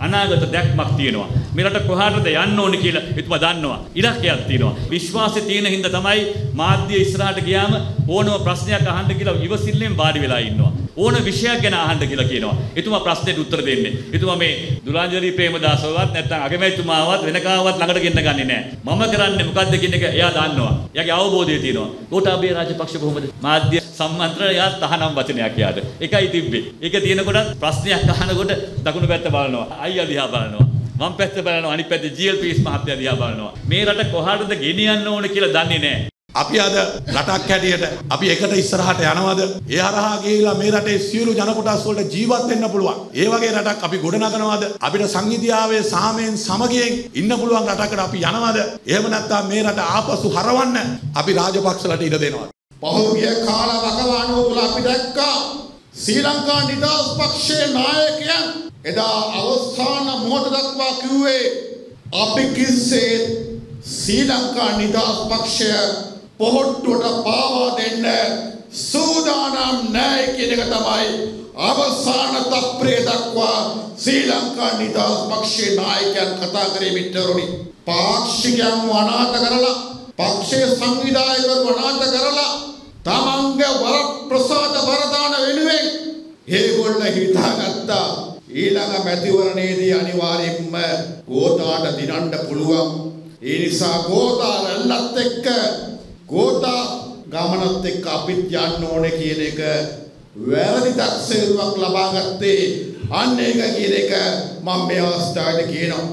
අනාගත දැක්මක් තියෙනවා. මේ රට කොහාටද යන්න ඕනි කියලා එතුමා දන්නවා. ඉලක්කයක් තියෙනවා. විශ්වාසය තියෙන හින්දා තමයි මාධ්‍ය ඉස්සරහට ගියාම ඕනම ප්‍රශ්නයක් අහන්න කියලා ඉවසිල්ලෙන් වාඩි වෙලා ඉන්නවා. ඕන විෂයක් ගැන අහන්න කියලා කියනවා. එතුමා ප්‍රශ්නෙට උත්තර දෙන්නේ. එතුමා මේ දුලාංජලි ප්‍රේමදාසවත් නැත්නම් අගමැතිතුමාවත් වෙන කාවත් ළඟට ගෙන්න ගන්නේ නැහැ. මම කරන්නේ මොකද්ද කියන එක එයා දන්නවා. එයාගේ අවබෝධය තියෙනවා. ගෝඨාභය රාජපක්ෂ කොහොමද? මාධ්‍ය සම්මන්ත්‍රණ එයා තහනම් වචනයක් යාද. ඒකයි තිබ්බේ. ඒක තියෙනකොට ප්‍රශ්නයක් අහනකොට දකුණු පැත්ත බලනවා. අයියා දිහා බලනවා. වම් පැත්ත බලනවා අනිත් පැත්තේ GLPස් මහත්තයා දිහා බලනවා. මේ රට කොහාටද ගෙනියන්න ඕන කියලා දන්නේ නැහැ. අපි අද රටක් හැටියට අපි එකට ඉස්සරහට යනවද? ඒ හරහා ගිහිලා මේ රටේ සියලු ජන කොටස් වලට ජීවත් වෙන්න පුළුවන්. ඒ වගේ රටක් අපි ගොඩනගනවද? අපිට සංවිධාවේ සාමයෙන් සමගියෙන් ඉන්න පුළුවන් රටකට අපි යනවද? එහෙම නැත්නම් මේ රට ආපසු හරවන්න අපි රාජපක්ෂලට ඉඩ දෙනවද? පහුගිය කාල වකවානුව තුළ අපි දැක්කා. ශ්‍රී ලංකා නිදහස් පක්ෂයේ නායකයන් එදා අවස්ථාන මොහොත දක්වා කිව්වේ අපි කිසිසේත් ශ්‍රී ලංකා නිදහස් පක්ෂය පොහොට්ටුවට පාවා දෙන්න සූදානම් නැහැ කියන එක තමයි අවසාන තප්පරය දක්වා ශ්‍රී ලංකා නිදහස් පක්ෂයේ නායකයන් කතා කරේ මිත්‍රවරුනි. පාක්ෂිකයන් අනාථ කරලා පක්ෂයේ සංවිධායකවරු ඒගොල්ල හිතාගත්තා. ඊළඟ මැතිවරණයේදී අනිවාර්යෙන්ම ගෝතාට දිනන්න පුළුවන්. ඒ නිසා ගෝතා රැල්ලත් එක්ක ගෝතා ගමනත් එක්ක අපිත් යන්න ඕනේ කියන එක වැරදි තක්සේරුවක් ලබා ගත්තේ අන්න ඒක කියන එක මම මේ අවස්ථාවේ කියනවා.